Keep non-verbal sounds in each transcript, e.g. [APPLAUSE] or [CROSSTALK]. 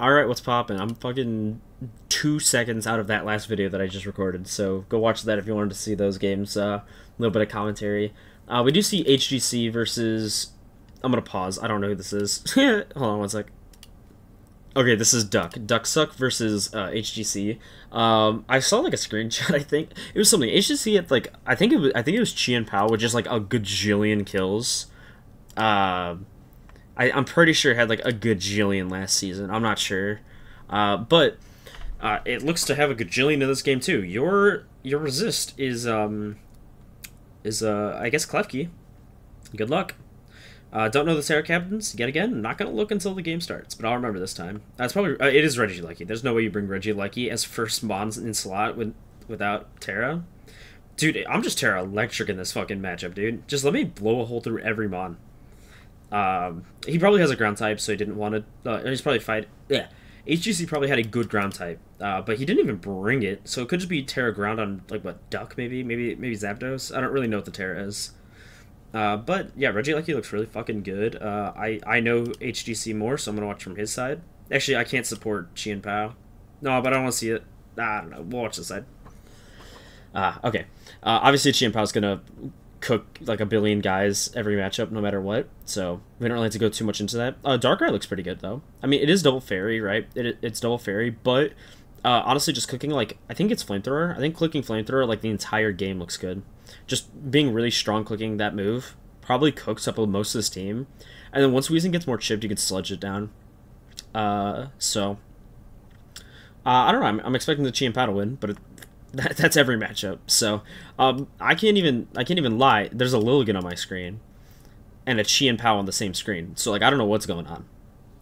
Alright, what's poppin'? I'm fucking two seconds out of that last video that I just recorded, so go watch that if you wanted to see those games. Uh, a little bit of commentary. Uh, we do see HGC versus. I'm gonna pause. I don't know who this is. [LAUGHS] Hold on one sec. Okay, this is Ducc. Ducc Suck versus uh, HGC. Um, I saw like a screenshot. [LAUGHS] I think it was something HGC had like I think it was I think it was Chien Pao with just like a gajillion kills. Uh, I, I'm pretty sure had like a gajillion last season. I'm not sure, uh, but uh, it looks to have a gajillion in this game too. Your your resist is um is uh I guess Klefki. Good luck. Uh, don't know the Tera captains yet again. Not gonna look until the game starts, but I'll remember this time. That's probably uh, it is Regieleki. There's no way you bring Regieleki as first mons in slot with without Tera. Dude, I'm just Tera electric in this fucking matchup, dude. Just let me blow a hole through every mon. Um, he probably has a ground type, so he didn't want to. Uh, he's probably fight. Yeah, HGC probably had a good ground type, uh, but he didn't even bring it, so it could just be Tera ground on like what Duck maybe, maybe maybe Zapdos. I don't really know what the Tera is. Uh, but yeah, Regieleki looks really fucking good. Uh, I I know HGC more, so I'm gonna watch from his side. Actually, I can't support Chien Pao. No, but I want to see it. I don't know. We'll watch the side. Ah, okay. Uh, obviously, Chien Pao's gonna cook like a billion guys every matchup, no matter what. So we don't really have to go too much into that. Uh, Darkrai looks pretty good though. I mean, it is double fairy, right? It, it's double fairy, but uh, honestly, just cooking like I think it's flamethrower. I think clicking flamethrower like the entire game looks good. Just being really strong clicking that move probably cooks up most of this team, and then once Weezing gets more chipped, you can sludge it down. Uh, so uh, I don't know. I'm, I'm expecting the Chien Pao to win, but it, that, that's every matchup. So um, I can't even I can't even lie. There's a Lilligant on my screen, and a Chien-Pao on the same screen. So like I don't know what's going on.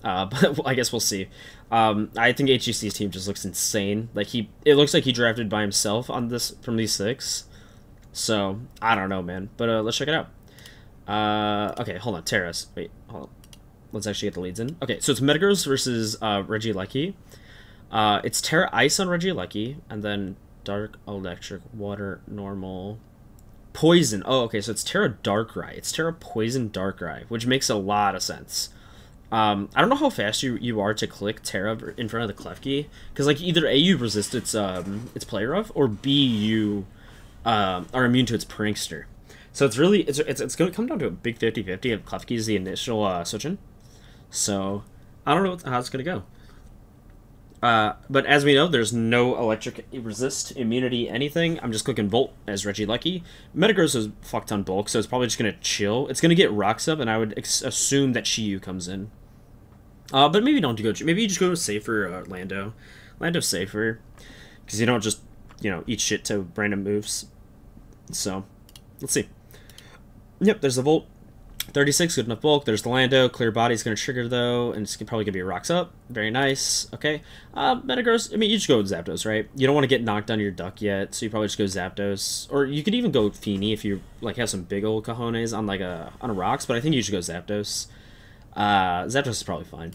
Uh, [LAUGHS] but I guess we'll see. Um, I think HGC's team just looks insane. Like he, it looks like he drafted by himself on this from these six. So I don't know, man. But uh, let's check it out. Uh, okay, hold on. Teras. Wait, hold on. Let's actually get the leads in. Okay, so it's Metagross versus uh, Regieleki. Uh, it's Tera Ice on Regieleki, and then Dark Electric, Water, Normal, Poison. Oh, okay, so it's Tera Darkrai. It's Tera Poison Darkrai, which makes a lot of sense. Um, I don't know how fast you, you are to click Tera in front of the Klefki, because like either A you resist its um its Play Rough, or B you um, are immune to its Prankster. So it's really it's it's, it's going to come down to a big 50-50 if Klefki is the initial uh, switch So I don't know how it's going to go. Uh, but as we know, there's no electric resist, immunity, anything. I'm just clicking Volt as Regieleki. Metagross is fucked on bulk, so it's probably just going to chill. It's going to get rocks up, and I would assume that Chi-Yu comes in. Uh, but maybe don't go. Maybe you just go safer uh, Lando. Lando's safer because you don't just you know eat shit to random moves. So let's see. Yep, there's the Volt. 36, good enough bulk. There's the Lando. Clear body's going to trigger, though, and it's probably going to be rocks up. Very nice. Okay. Uh, Metagross, I mean, you just go with Zapdos, right? You don't want to get knocked on your Duck yet, so you probably just go Zapdos. Or you could even go Fini if you, like, have some big old cojones on, like, a, on a rocks, but I think you should go Zapdos. Uh, Zapdos is probably fine.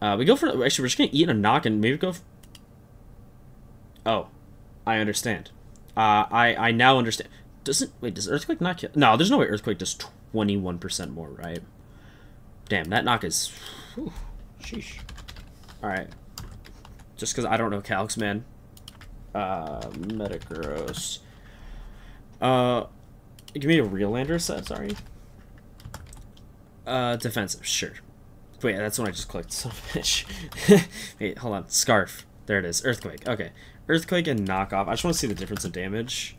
Uh, we go for, actually, we're just going to eat a knock and maybe go, oh, I understand. Uh, I, I now understand. Doesn't, wait, does Earthquake not kill? No, there's no way Earthquake does 21% more, right? Damn, that knock is... Whew, sheesh. Alright. Just because I don't know calcs, man. Uh, Metagross. Uh, give me a real lander set, sorry. Uh, defensive, sure. Wait, that's when I just clicked. [LAUGHS] So bitch. Wait, hold on. Scarf. There it is. Earthquake. Okay. Earthquake and knockoff. I just want to see the difference in damage.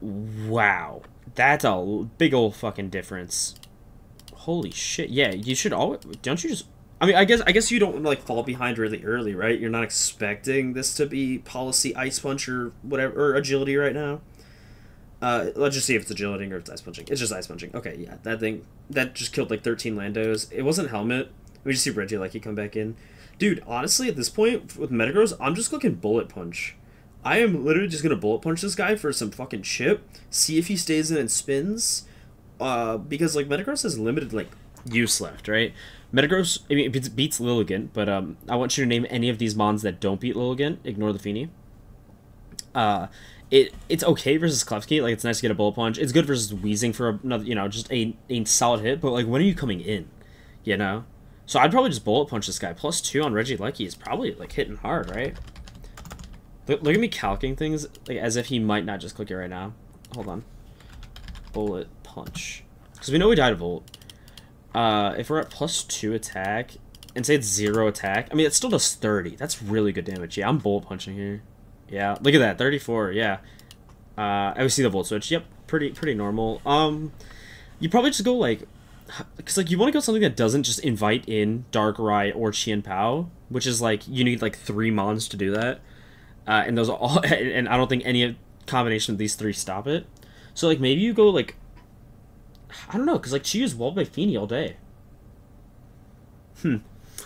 Wow. That's a big old fucking difference. Holy shit. Yeah, you should always... Don't you just... I mean, I guess I guess you don't like fall behind really early, right? You're not expecting this to be policy ice punch or whatever or agility right now. Uh, let's just see if it's agility or it's ice punching. It's just ice punching. Okay, yeah, that thing that just killed like 13 Landos. It wasn't helmet. We just see Regieleki come back in, dude. Honestly, at this point with Metagross, I'm just looking bullet punch. I am literally just gonna bullet punch this guy for some fucking chip. See if he stays in and spins. Uh, because like Metagross has limited like use left, right? Metagross, I mean, it beats Lilligant, but um, I want you to name any of these mons that don't beat Lilligant. Ignore the Fini. Uh, it it's okay versus Klefki. Like it's nice to get a bullet punch. It's good versus Weezing for another, you know, just a, a solid hit. But like, when are you coming in? You know, So I'd probably just bullet punch this guy. Plus two on Regieleki is probably like hitting hard, right? Look, look at me calcing things like as if he might not just click it right now. Hold on. Bullet punch. Because we know we died a volt. Uh, if we're at plus two attack, and say it's zero attack, I mean, it still does 30. That's really good damage. Yeah, I'm bullet punching here. Yeah, look at that, 34, yeah. Uh, I would see the volt switch. Yep, pretty pretty normal. Um, you probably just go like, because like you want to go something that doesn't just invite in Darkrai or Chien Pao, which is like you need like three mons to do that, uh, and those all, [LAUGHS] and I don't think any combination of these three stop it. So like maybe you go like, I don't know, because like she is walled by Fini all day. Hmm.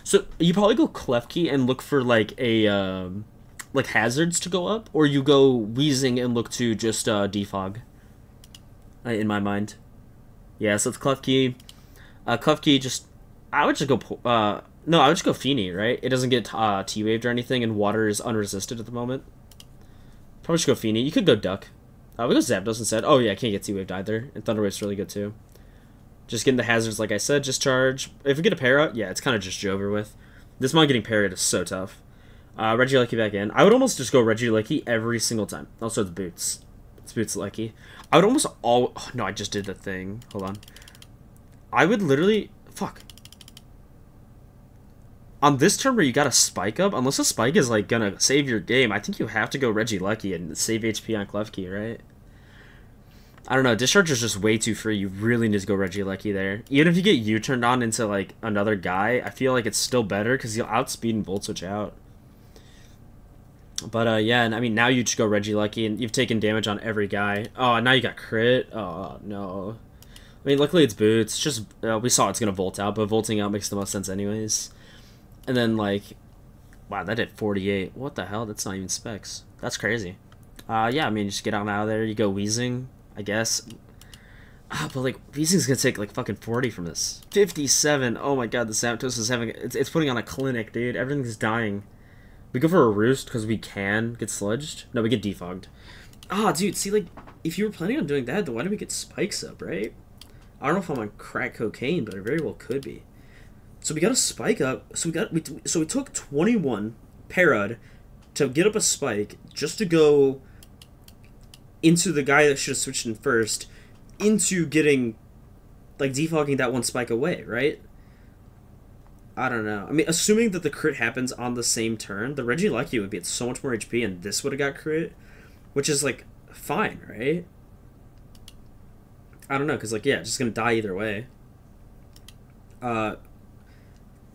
So you probably go Klefki and look for like a um, like hazards to go up, or you go Weezing and look to just uh, defog. Uh, in my mind, yeah. So it's Klefki. Uh, Klefki just I would just go. Uh, no, I would just go Fini. Right? It doesn't get uh, T waved or anything, and water is unresisted at the moment. Probably just go Fini. You could go Duck. Uh, we go Zapdos instead. Oh yeah, I can't get T waved either, and Thunder Wave's really good too. Just getting the hazards, like I said, just charge. If we get a para, yeah, it's kind of just over with. This mon getting parried is so tough. Uh, Regieleki back in. I would almost just go Reggie Regieleki every single time. Also, it's Boots. It's Boots Lucky. I would almost all. Oh, no, I just did the thing. Hold on. I would literally. Fuck. On this turn where you got a spike up, unless a spike is like gonna save your game, I think you have to go Regieleki and save HP on Klefki, right? I don't know. Discharge is just way too free. You really need to go Regieleki there. Even if you get U turned on into like another guy, I feel like it's still better because you'll outspeed and Volt Switch out. But uh, yeah, and I mean now you just go Regieleki and you've taken damage on every guy. Oh, now you got crit. Oh no. I mean, luckily it's boots. Just uh, we saw it's gonna volt out, but volting out makes the most sense anyways. And then like, wow, that did 48. What the hell? That's not even specs. That's crazy. Uh, yeah, I mean, just get on out of there. You go Weezing, I guess. Ah, but like Weezing's gonna take like fucking forty from this. Fifty-seven. Oh my god, the Zapdos is having it's, it's putting on a clinic, dude. Everything's dying. We go for a roost because we can get sludged. No, we get defogged. Ah, dude, see, like, if you were planning on doing that, then why did we get spikes up, right? I don't know if I'm on crack cocaine, but I very well could be. So we got a spike up. So we got we so we took 21 parad to get up a spike just to go into the guy that should have switched in first, into getting like defogging that one spike away, right? I don't know. I mean, assuming that the crit happens on the same turn, the Regieleki would be at so much more HP, and this would have got crit, which is like fine, right? I don't know, cause like yeah, just gonna die either way. Uh,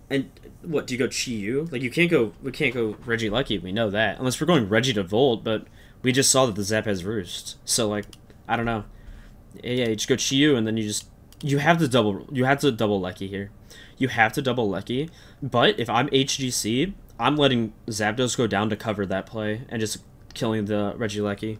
and what do you go Chi-Yu? Like you can't go, we can't go Regieleki, We know that unless we're going Reggie to Volt, but we just saw that the Zap has Roost. So like, I don't know. Yeah, you just go Chi-Yu and then you just you have to double you have to double Lecky here. You have to double Lecky. But if I'm HGC, I'm letting Zapdos go down to cover that play and just killing the Regieleki.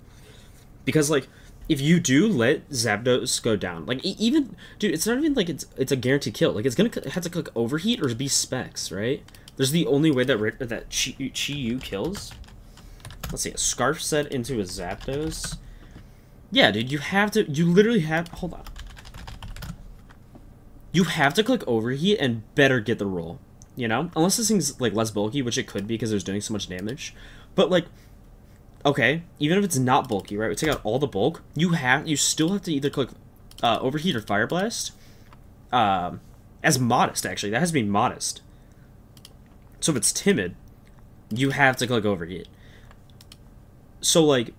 Because like if you do let Zapdos go down, like even dude, it's not even like it's it's a guaranteed kill. Like it's gonna have to click overheat or be specs, right? There's the only way that that Chi, Chi kills. Let's see, a Scarf set into a Zapdos. Yeah, dude, you have to, you literally have, hold on. You have to click overheat and better get the roll, you know? Unless this thing's, like, less bulky, which it could be because it's doing so much damage. But, like, okay, even if it's not bulky, right? We take out all the bulk, you have, you still have to either click uh, overheat or fire blast. Um, as modest, actually. That has to be modest. So if it's timid, you have to click overheat. So like,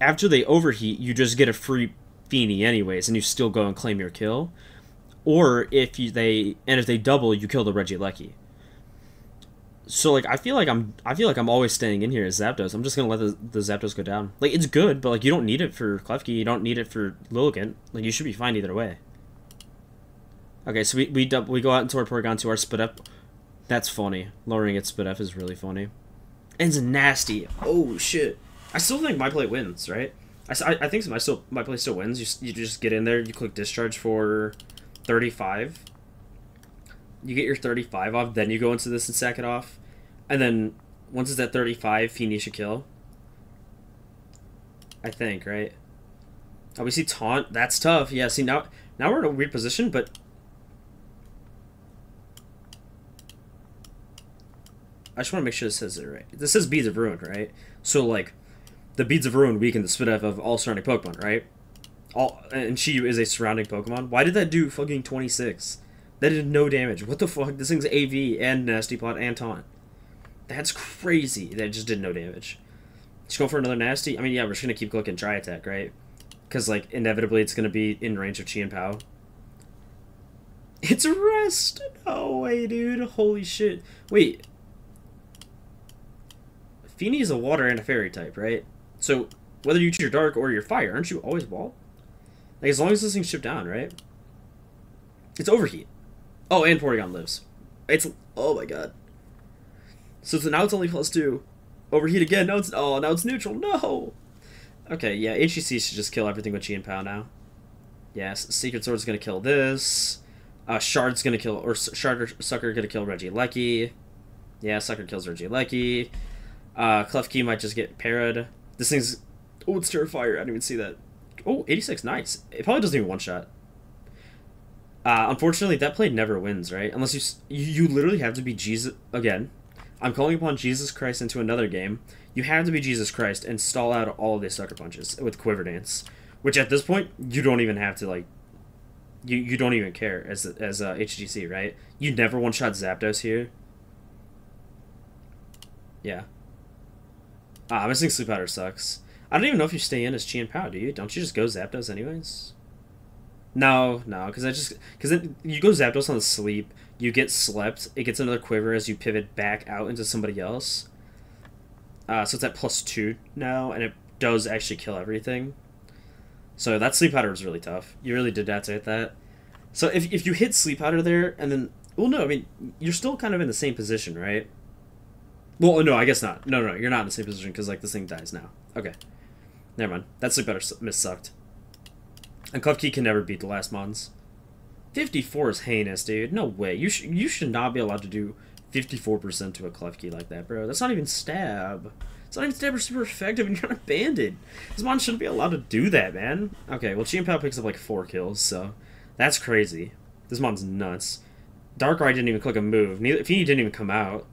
after they overheat, you just get a free Fini anyways, and you still go and claim your kill. Or if you, they and if they double, you kill the Regieleki. So like, I feel like I'm I feel like I'm always staying in here as Zapdos. I'm just gonna let the, the Zapdos go down. Like it's good, but like you don't need it for Klefki. You don't need it for Lilligant. Like you should be fine either way. Okay, so we we we go out into our Porygon to our split up. That's funny. Lowering its split up is really funny. And it's nasty. Oh shit. I still think my play wins, right? I, I think my still my play still wins. You you just get in there, you click discharge for thirty five. You get your thirty five off, then you go into this and sack it off, and then once it's at thirty five, Fini should kill. I think right. We see taunt. That's tough. Yeah. See now now we're in a weird position, but I just want to make sure this says it right. This says Beads of Ruin, right? So like, the Beads of Ruin weaken the spit of all surrounding Pokemon, right? All and she is a surrounding Pokemon. Why did that do fucking twenty six? That did no damage. What the fuck? This thing's AV and Nasty Plot and Taunt. That's crazy. That just did no damage. Just go for another Nasty. I mean, yeah, we're just gonna keep clicking Dry Attack, right? Because like inevitably it's gonna be in range of Chien-Pao. It's a rest. No way, dude. Holy shit. Wait. Fini is a water and a fairy type, right? So whether you choose your dark or your fire, aren't you always wall? Like as long as this thing's shipped down, right? It's overheat. Oh, and Porygon lives. It's oh my god. So, so now it's only plus two. Overheat again. Now it's oh now it's neutral. No. Okay, yeah. HGC should just kill everything with and Pao now. Yes, Sacred Sword's gonna kill this. Uh, Shard's gonna kill or Shard Sucker gonna kill Regieleki. Yeah, Sucker kills Regieleki. Uh, Klefki might just get parried. This thing's oh it's Terrifier. I didn't even see that. Oh, 86, nice. It probably doesn't even one shot. Uh, unfortunately, that play never wins, right? Unless you, you literally have to be Jesus again. I'm calling upon Jesus Christ into another game. You have to be Jesus Christ and stall out all of these sucker punches with Quiver Dance, which at this point you don't even have to like. You, you don't even care as as uh, HGC, right? You never one shot Zapdos here. Yeah. Ah, I'm missing Sleep Powder sucks. I don't even know if you stay in as Chien-Pao, do you? Don't you just go Zapdos anyways? No, no, because I just because you go Zapdos on the sleep, you get slept, it gets another quiver as you pivot back out into somebody else. Uh, so it's at plus two now, and it does actually kill everything. So that sleep powder was really tough. You really did have to hit that. So if if you hit sleep powder there, and then well, no, I mean you're still kind of in the same position, right? Well, no, I guess not. No, no, you're not in the same position because like this thing dies now. Okay, never mind. That sleep powder miss sucked. And Klefki can never beat the last Mons. 54 is heinous, dude. No way. You, sh you should not be allowed to do 54% to a Klefki like that, bro. That's not even stab. It's not even stab or super effective, [LAUGHS] and you're not banded. This Mon shouldn't be allowed to do that, man. Okay, well, Chien-Pao picks up like 4 kills, so that's crazy. This Mon's nuts. Darkrai didn't even click a move. Neither, Fini didn't even come out.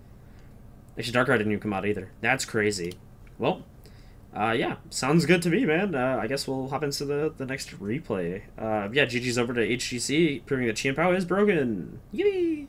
Actually, Darkrai didn't even come out either. That's crazy. Well, uh, yeah, sounds good to me, man. Uh, I guess we'll hop into the, the next replay. Uh, yeah, GG's over to HGC, proving that Chien-Pao is broken. Yee!